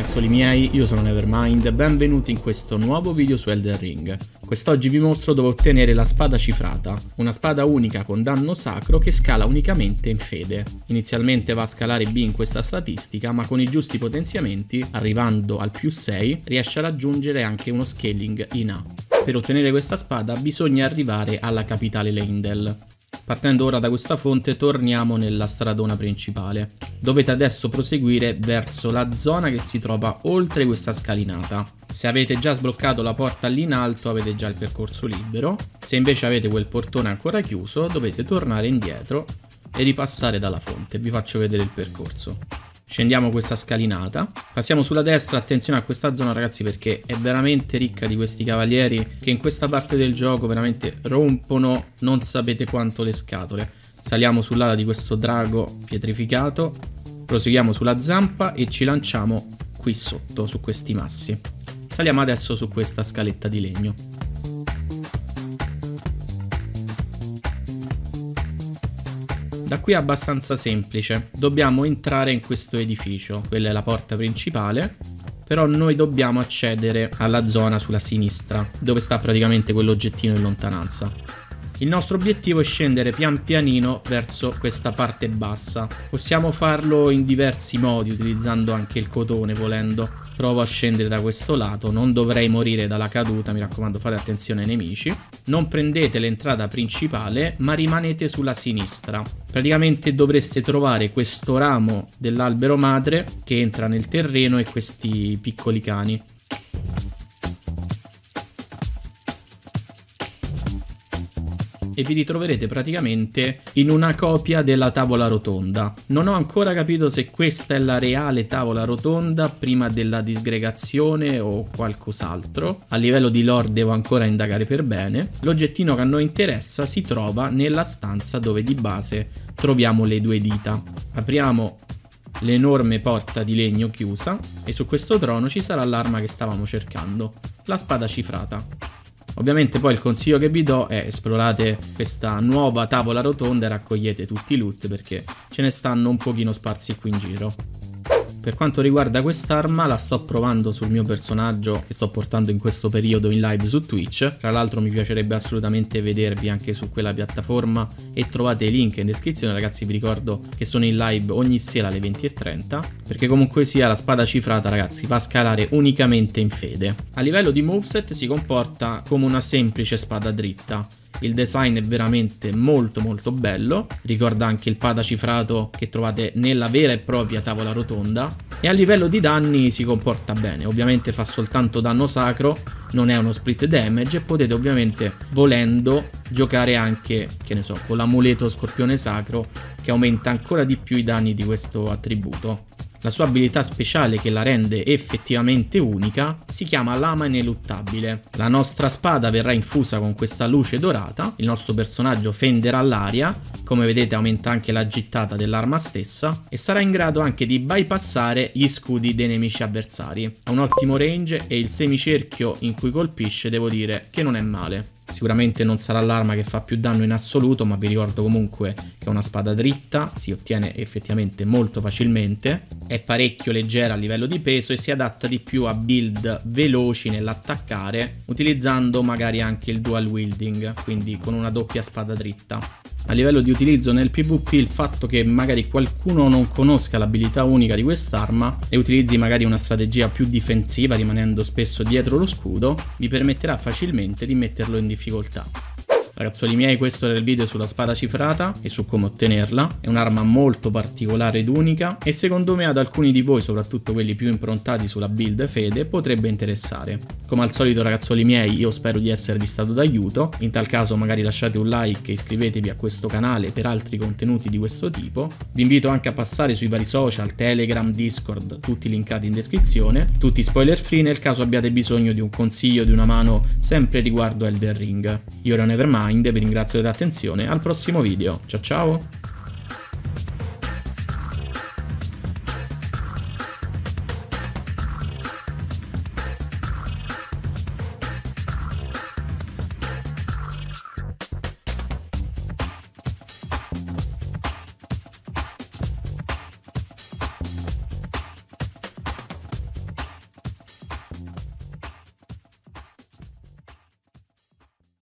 ragazzoli miei, io sono Nevermind, benvenuti in questo nuovo video su Elden Ring. Quest'oggi vi mostro dove ottenere la spada cifrata, una spada unica con danno sacro che scala unicamente in fede. Inizialmente va a scalare B in questa statistica, ma con i giusti potenziamenti, arrivando al più 6, riesce a raggiungere anche uno scaling in A. Per ottenere questa spada bisogna arrivare alla capitale Leindel. Partendo ora da questa fonte torniamo nella stradona principale. Dovete adesso proseguire verso la zona che si trova oltre questa scalinata. Se avete già sbloccato la porta lì in alto avete già il percorso libero, se invece avete quel portone ancora chiuso dovete tornare indietro e ripassare dalla fonte. Vi faccio vedere il percorso. Scendiamo questa scalinata, passiamo sulla destra, attenzione a questa zona ragazzi perché è veramente ricca di questi cavalieri che in questa parte del gioco veramente rompono non sapete quanto le scatole. Saliamo sull'ala di questo drago pietrificato, proseguiamo sulla zampa e ci lanciamo qui sotto su questi massi. Saliamo adesso su questa scaletta di legno. Da qui è abbastanza semplice, dobbiamo entrare in questo edificio, quella è la porta principale, però noi dobbiamo accedere alla zona sulla sinistra, dove sta praticamente quell'oggettino in lontananza. Il nostro obiettivo è scendere pian pianino verso questa parte bassa. Possiamo farlo in diversi modi, utilizzando anche il cotone volendo provo a scendere da questo lato, non dovrei morire dalla caduta, mi raccomando fate attenzione ai nemici. Non prendete l'entrata principale, ma rimanete sulla sinistra. Praticamente dovreste trovare questo ramo dell'albero madre che entra nel terreno e questi piccoli cani. E vi ritroverete praticamente in una copia della tavola rotonda. Non ho ancora capito se questa è la reale tavola rotonda prima della disgregazione o qualcos'altro. A livello di lore devo ancora indagare per bene. L'oggettino che a noi interessa si trova nella stanza dove di base troviamo le due dita. Apriamo l'enorme porta di legno chiusa e su questo trono ci sarà l'arma che stavamo cercando, la spada cifrata. Ovviamente poi il consiglio che vi do è esplorate questa nuova tavola rotonda e raccogliete tutti i loot perché ce ne stanno un pochino sparsi qui in giro. Per quanto riguarda quest'arma la sto provando sul mio personaggio che sto portando in questo periodo in live su Twitch. Tra l'altro mi piacerebbe assolutamente vedervi anche su quella piattaforma e trovate i link in descrizione ragazzi vi ricordo che sono in live ogni sera alle 20.30 perché comunque sia la spada cifrata ragazzi va a scalare unicamente in fede. A livello di moveset si comporta come una semplice spada dritta il design è veramente molto molto bello, ricorda anche il pada cifrato che trovate nella vera e propria tavola rotonda. E a livello di danni si comporta bene, ovviamente fa soltanto danno sacro, non è uno split damage. E potete ovviamente volendo giocare anche, che ne so, con l'amuleto scorpione sacro che aumenta ancora di più i danni di questo attributo. La sua abilità speciale che la rende effettivamente unica si chiama Lama Ineluttabile. La nostra spada verrà infusa con questa luce dorata, il nostro personaggio fenderà l'aria, come vedete aumenta anche la gittata dell'arma stessa e sarà in grado anche di bypassare gli scudi dei nemici avversari. Ha un ottimo range e il semicerchio in cui colpisce devo dire che non è male. Sicuramente non sarà l'arma che fa più danno in assoluto, ma vi ricordo comunque che è una spada dritta, si ottiene effettivamente molto facilmente, è parecchio leggera a livello di peso e si adatta di più a build veloci nell'attaccare, utilizzando magari anche il dual wielding, quindi con una doppia spada dritta a livello di utilizzo nel PvP il fatto che magari qualcuno non conosca l'abilità unica di quest'arma e utilizzi magari una strategia più difensiva rimanendo spesso dietro lo scudo vi permetterà facilmente di metterlo in difficoltà. Ragazzuoli miei questo era il video sulla spada cifrata e su come ottenerla, è un'arma molto particolare ed unica e secondo me ad alcuni di voi, soprattutto quelli più improntati sulla build fede, potrebbe interessare. Come al solito ragazzuoli miei io spero di esservi stato d'aiuto, in tal caso magari lasciate un like e iscrivetevi a questo canale per altri contenuti di questo tipo, vi invito anche a passare sui vari social, Telegram, Discord, tutti linkati in descrizione, tutti spoiler free nel caso abbiate bisogno di un consiglio, di una mano sempre riguardo Elden Ring. Io ero Nevermind Mind, vi ringrazio dell'attenzione, al prossimo video, ciao ciao!